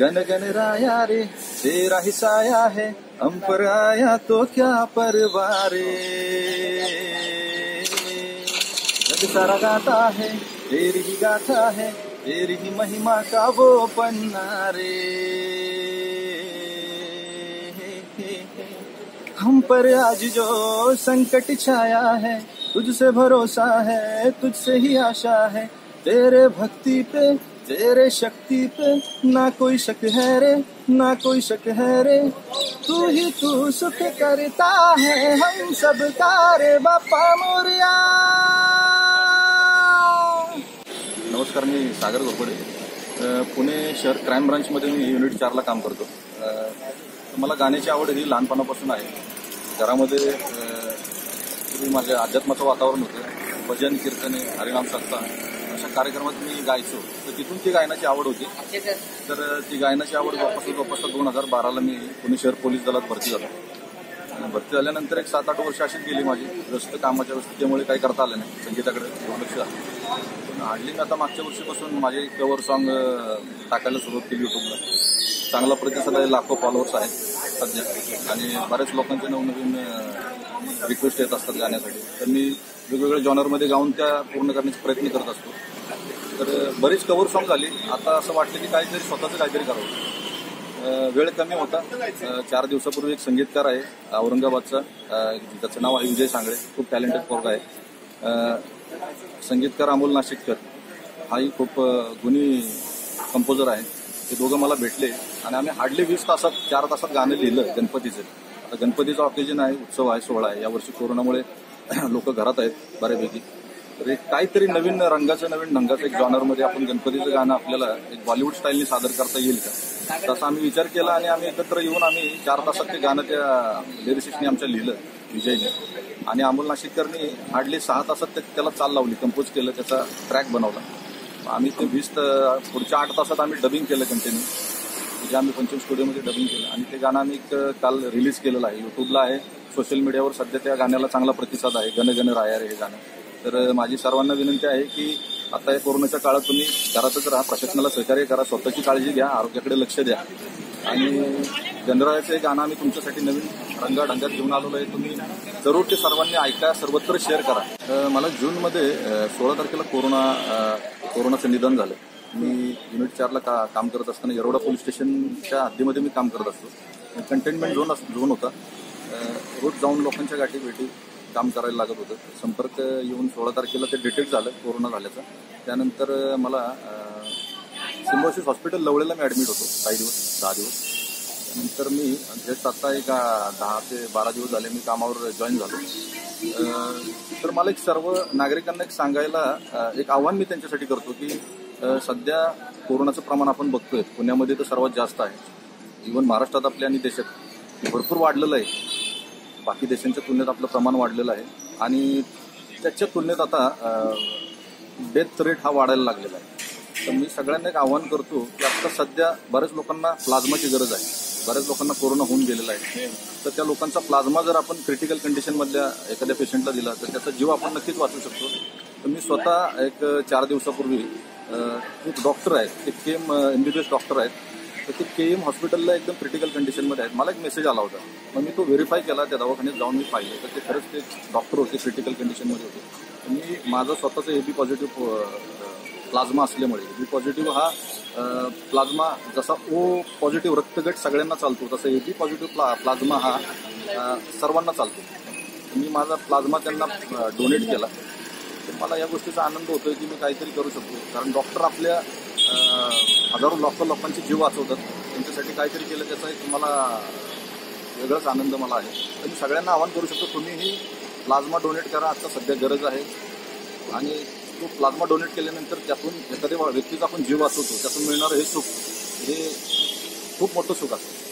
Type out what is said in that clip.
Gun gun राया रे, तेरा ही साया है, हम पर आया तो क्या परवारे? सारा गाता है, तेरी ही गाथा है, तेरी ही महिमा का वो पन्ना रे हम पर आज जो संकट छाया है, तुझसे भरोसा है, तुझसे ही आशा है, तेरे भक्ति पे तेरे शक्ति पे ना कोई शक है रे ना कोई शक है रे। तू ही तू सुख करता है हम सब रे बापा मोरिया। नमस्कार मी सागर गोपडे पुणे शहर क्राईम ब्रांचमध्ये मी युनिट चारला काम करतो. मला गाण्याची आवड ही लहानपणापासून आहे. घरामध्ये माझ्या अध्यात्माचं वातावरण होतं. भजन कीर्तने हरिनाम सत्ता कार्यक्रमात मी गायचो. तर तिथून ती गायनाची आवड होती. तर ती गायनाची आवड जोपासता जोपासता दोन हजार बाराला मी पुणे शहर पोलीस दलात भरती झालो. आणि भरती झाल्यानंतर एक सात आठ वर्ष अशीच गेली माझी. व्यस्त कामाच्या व्यस्ततेमुळे काही करता आलं नाही. संगीताकडे दुर्लक्ष झालं. पण हार्डली आता मागच्या वर्षीपासून माझे कवर सॉन्ग टाकायला सुरुवात केली युट्यूबला चांगला प्रतिसाद आहे लाखो फॉलोअर्स आहेत सध्या. आणि बऱ्याच लोकांचे नवनवीन रिक्वेस्ट येत असतात गाण्यासाठी. तर मी वेगवेगळ्या जॉनरमध्ये गाऊन त्या पूर्ण करण्याचा प्रयत्न करत असतो. तर बरीच कवर सॉन्ग झाली. आता असं वाटलं की काहीतरी स्वतःचं काहीतरी करावं. वेळ कमी होता. चार दिवसापूर्वी एक संगीतकार आहे औरंगाबादचा. त्याचं नाव आहे विजय सांगळे. खूप टॅलेंटेड पोरगा आहे. संगीतकार अमोल नाशिककर. हाही खूप गुणी कंपोजर आहे. ते दोघं मला भेटले. आणि आम्ही हार्डली वीस तासात चार तासात गाणं लिहिलं गणपतीचं. आता गणपतीचं ऑकेजन आहे उत्सव आहे सोहळा आहे. यावर्षी कोरोनामुळे लोक घरात आहेत बऱ्यापैकी. तर एक काहीतरी नवीन रंगाचं नवीन ढंगाचं एक जॉनरमध्ये आपण गणपतीचं गाणं आपल्याला एक बॉलिवूड स्टाईलने सादर करता येईल का? तसा आम्ही विचार केला आणि आम्ही एकत्र येऊन आम्ही चार तासात ते गाणं त्या लिरिसिस्टने आमच्या लिहिलं विजयने. आणि अमोल नाशिककरनी हार्डली सहा तासात त्याला चाल लावली कंपोज केलं त्याचा ट्रॅक बनवला. आम्ही ते वीस पुढच्या आठ तासात आम्ही डबिंग केलं कंटिन्यू जे आम्ही पंचम स्टुडिओमध्ये डबिंग केलं. आणि ते गाणं आम्ही एक काल रिलीज केलेलं आहे. युट्यूबला आहे. सोशल मीडियावर सध्या त्या गाण्याला चांगला प्रतिसाद आहे. गण गण राया रे हे गाणं. तर माझी सर्वांना विनंती आहे की आता या कोरोनाच्या काळात तुम्ही घरातच राहा प्रशासनाला सहकार्य करा स्वतःची काळजी घ्या आरोग्याकडे लक्ष द्या. आणि गणरायाचं हे गाणं आम्ही तुमच्यासाठी नवीन रंगाढंगात घेऊन आलेलो आहे. तुम्ही जरूर ते सर्वांनी ऐका सर्वत्र शेअर करा. मला जूनमध्ये सोळा तारखेला कोरोना कोरोनाचं निधन झालं. मी युनिट चारला का काम करत असताना येरोडा पोलीस स्टेशनच्या हद्दीमध्ये मी काम करत असतो. कंटेनमेंट झोन झोन होता. रोज जाऊन लोकांच्या गाठी भेटी काम करायला लागत होतं. संपर्क येऊन सोळा तारखेला ते डिटेक्ट झालं कोरोना झाल्याचं. त्यानंतर मला सिम्बॉसिस हॉस्पिटल लवळेला मी ॲडमिट होतो. काही दिवस दहा दिवस. नंतर मी जस्ट आता एक दहा ते बारा दिवस झाले मी कामावर जॉईन झालो. तर मला एक सर्व नागरिकांना एक सांगायला एक आव्हान मी त्यांच्यासाठी करतो की सध्या कोरोनाचं प्रमाण आपण बघतोय. पुण्यामध्ये तर सर्वात जास्त आहे. इव्हन महाराष्ट्रात आपल्या आणि देशात भरपूर वाढलेलं आहे. बाकी देशांच्या तुलनेत आपलं प्रमाण वाढलेलं आहे. आणि त्याच्या तुलनेत आता डेथ रेट हा वाढायला लागलेला आहे. तर मी सगळ्यांना एक आव्हान करतो की आता सध्या बऱ्याच लोकांना प्लाझ्माची गरज आहे. बऱ्याच लोकांना कोरोना होऊन गेलेला आहे. तर त्या लोकांचा प्लाझ्मा जर आपण क्रिटिकल कंडिशनमधल्या एखाद्या पेशंटला दिला तर त्याचा जीव आपण नक्कीच वाचू शकतो. तर मी स्वतः एक चार दिवसापूर्वी एक डॉक्टर आहेत. ते के एम इंडि बी एस डॉक्टर आहेत. तर ते के एम हॉस्पिटलला एकदम क्रिटिकल कंडिशनमध्ये आहेत. मला एक मेसेज आला होता. मग मी तो व्हेरीफाय केला त्या दवाखान्यात जाऊन मी पाहिलं. तर ते खरंच ते डॉक्टर होते क्रिटिकल कंडिशनमध्ये होते. मी माझं स्वतःचं ए बी पॉझिटिव्ह प्लाझ्मा असल्यामुळे ए बी पॉझिटिव्ह हा प्लाझ्मा जसा ओ पॉझिटिव्ह रक्तगट सगळ्यांना चालतो तसं ए बी पॉझिटिव्ह प्ला प्लाझ्मा हा सर्वांना चालतो. मी माझा प्लाझ्मा त्यांना डोनेट केला. मला या गोष्टीचा आनंद होतोय की मी काहीतरी करू शकतो. कारण डॉक्टर आपल्या हजारो लाखो लोकांचे जीव वाचवतात. त्यांच्यासाठी काहीतरी केलं त्याचा एक मला वेगळाच आनंद मला आहे. तर मी सगळ्यांना आवाहन करू शकतो तुम्हीही प्लाझ्मा डोनेट करा. आता सध्या गरज आहे. आणि तो प्लाझ्मा डोनेट केल्यानंतर त्यातून एखाद्या व्यक्तीचा आपण जीव वाचवतो. त्यातून मिळणारं हे सुख हे खूप मोठं सुख असतं.